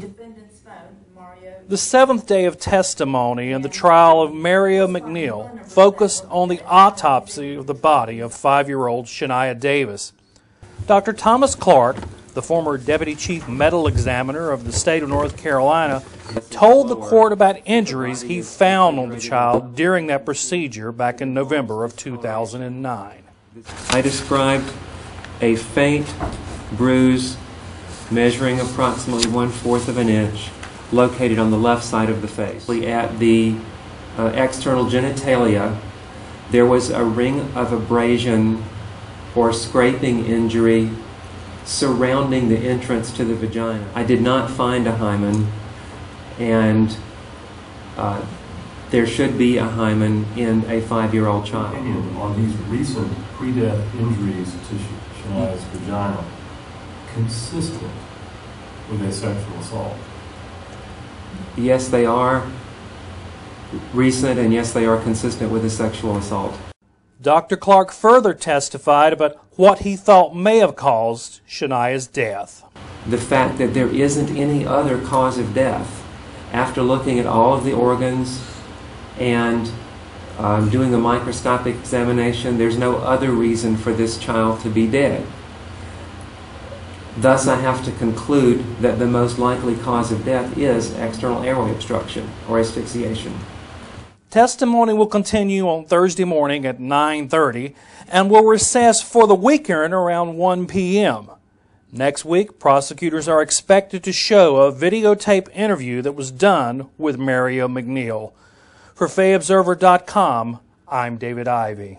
Defendant's phone, Mario. The seventh day of testimony in the trial of Mario McNeill focused on the autopsy of the body of five year old Shaniya Davis. Dr. Thomas Clark, the former Deputy Chief Medical Examiner of the state of North Carolina, told the court about injuries he found on the child during that procedure back in November of 2009. I described a faint bruise measuring approximately one fourth of an inch located on the left side of the face. At the uh, external genitalia, there was a ring of abrasion or scraping injury surrounding the entrance to the vagina. I did not find a hymen, and uh, there should be a hymen in a five year old child. on these recent pre-death injuries to Sh- Shaniya's vagina consistent with a sexual assault? Yes, they are recent, and yes, they are consistent with a sexual assault. Dr. Clark further testified about what he thought may have caused Shaniya's death. The fact that there isn't any other cause of death after looking at all of the organs and um, doing a microscopic examination, there's no other reason for this child to be dead. Thus, I have to conclude that the most likely cause of death is external airway obstruction or asphyxiation. Testimony will continue on Thursday morning at 9:30 and will recess for the weekend around 1 p.m. Next week, prosecutors are expected to show a videotape interview that was done with Mario McNeill. For FayObserver.com, I'm David Ivy.